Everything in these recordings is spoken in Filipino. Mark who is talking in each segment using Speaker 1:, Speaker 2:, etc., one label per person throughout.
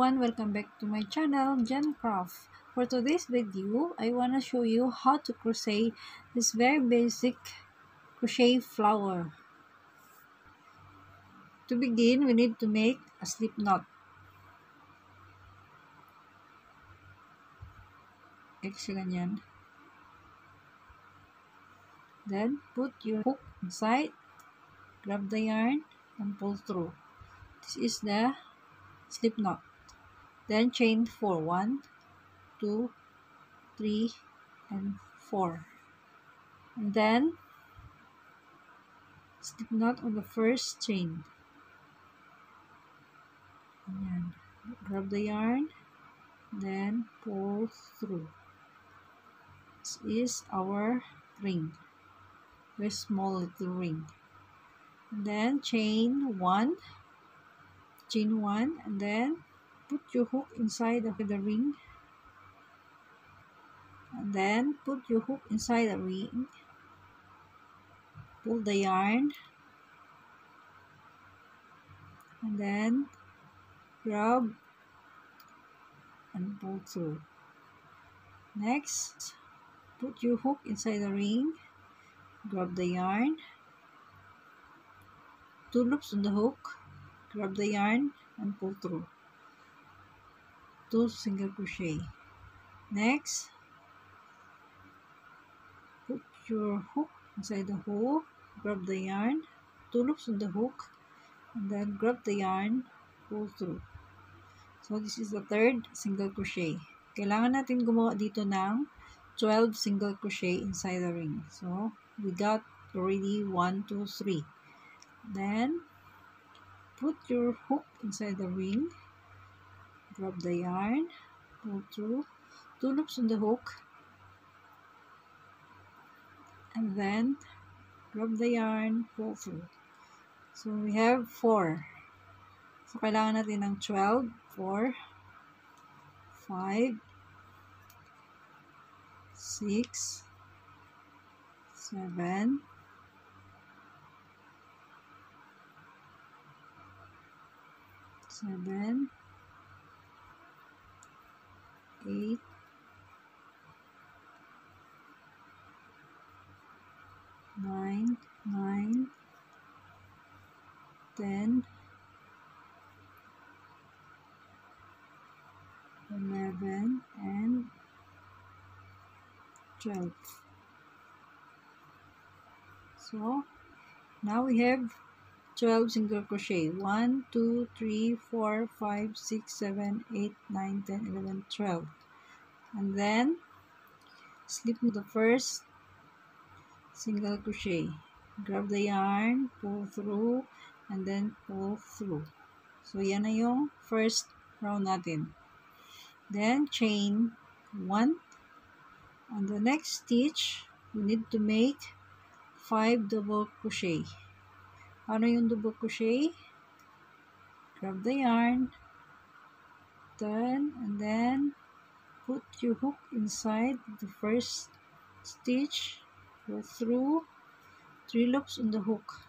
Speaker 1: everyone, welcome back to my channel, Gencraft. For today's video, I want to show you how to crochet this very basic crochet flower. To begin, we need to make a slip knot. Ganyan. Then, put your hook inside, grab the yarn, and pull through. This is the slip knot. Then chain 4. 1, 2, 3, and 4. And then slip knot on the first chain. Ayan. Grab the yarn, then pull through. This is our ring. Very small little ring. And then chain 1 chain one and then put your hook inside of the ring. And then put your hook inside the ring. Pull the yarn. And then grab and pull through. Next put your hook inside the ring. Grab the yarn. Two loops on the hook. Grab the yarn and pull through two single crochet. Next. Put your hook inside the hole grab the yarn. Two loops on the hook. And then grab the yarn. Pull through. So this is the third single crochet. Kailangan natin gumawa dito ng 12 single crochet inside the ring. So we got already 1 2 3 then put your hook inside the ring grab the yarn. Pull through two loops on the hook. And then grab the yarn pull through. So we have 4 so kailangan natin ng 12 4 5 6 7 seven, eight, nine, nine, ten, eleven, and twelve. So now we have 12 single crochet. 1 2 3 4 5 6 7 8 9 10 11 12 and then slip the first single crochet. Grab the yarn pull through and then pull through. So yan na yung first round natin. Then chain 1 on the next stitch we need to make 5 double crochet Ano yung double crochet? Grab the yarn, turn, and then put your hook inside the first stitch, go through. Three loops on the hook.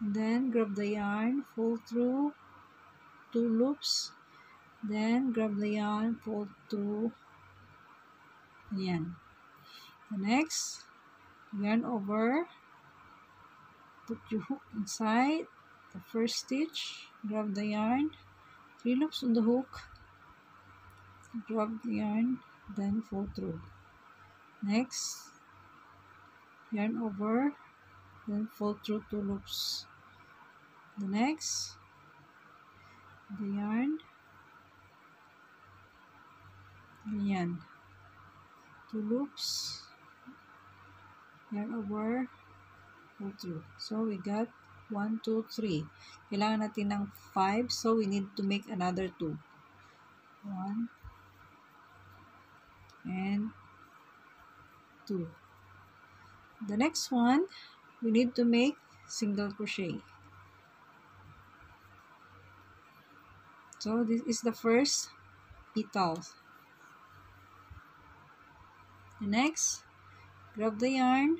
Speaker 1: And then grab the yarn, pull through. Two loops, then grab the yarn, pull through, yan. The next, yarn over, put your hook inside the first stitch grab the yarn three loops on the hook grab the yarn then pull through. Next yarn over then pull through two loops. The next the yarn yan two loops yarn over go through. So, we got 1, 2, 3. Kailangan natin ng 5. So, we need to make another 2. 1 and 2. The next one, we need to make single crochet. So, this is the first petal. The next, grab the yarn,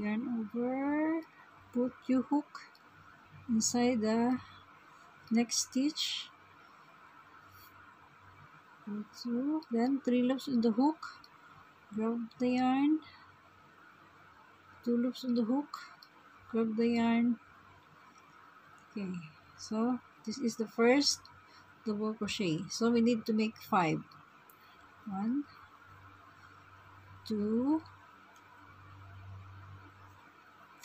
Speaker 1: yarn over. Put your hook inside the next stitch. Two. Then three loops in the hook. Grab the yarn. Two loops on the hook. Grab the yarn. Okay so this is the first double crochet. So we need to make five. One two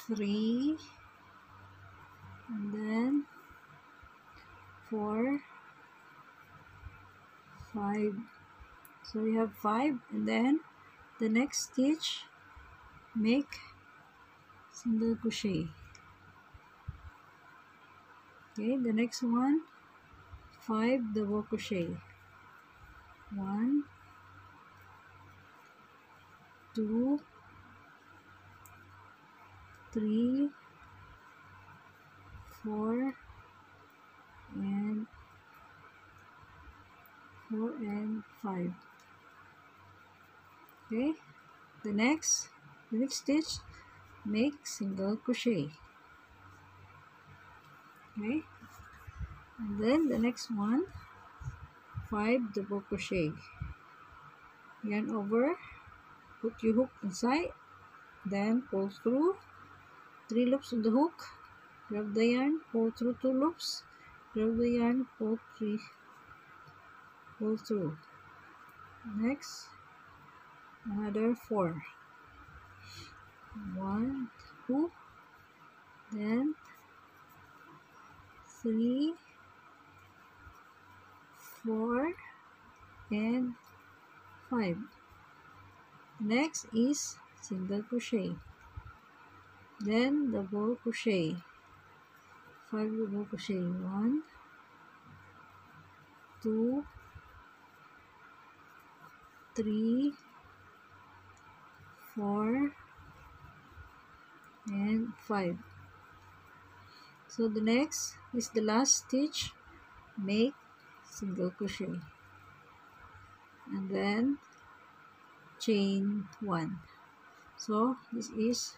Speaker 1: three and then four five. So we have five and then the next stitch make single crochet. Okay the next one five double crochet. One two three four and four and five. Okay the next the next stitch make single crochet. Okay and then the next one five double crochet. Yarn over put your hook inside then pull through three loops on the hook. Grab the yarn pull through two loops. Grab the yarn pull three pull through. Next another four. One two then three four and five. Next is single crochet then double crochet. Five double crochet. One two three four and five. So the next is the last stitch. Make single crochet. And then chain one. So this is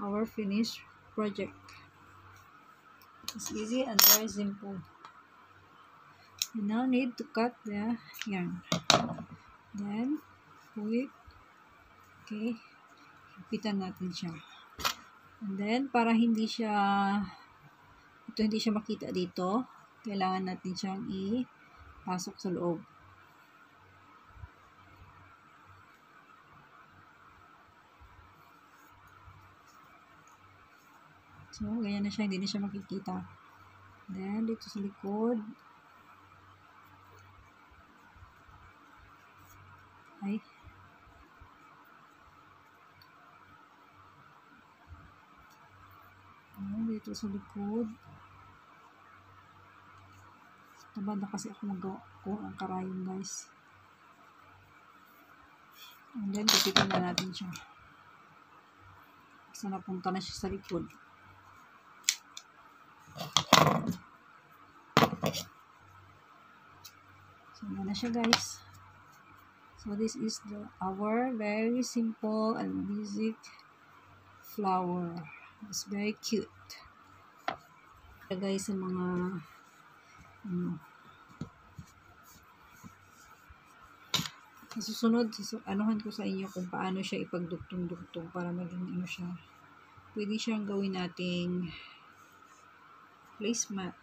Speaker 1: our finished project. It's easy and very simple. You now need to cut the yarn. Then pull it okay. Hipitan natin siya. And then para hindi siya ito hindi siya makita dito kailangan natin siyang ipasok sa loob So, ganyan na siya. Hindi na siya makikita. Then, dito sa likod. Ay. Ayan, dito sa likod. Tabad na kasi ako magawa ko ang karayong guys. And then, tipitan na natin siya. Kasi napunta na siya sa likod. So, yan na siya guys. So, this is the our very simple and basic flower. It's very cute. Kaya guys, sa mga ano, sa susunod, anuhan ko sa inyo kung paano siya ipagduktong-duktong para maging ano siya. Pwede siyang gawin nating placement.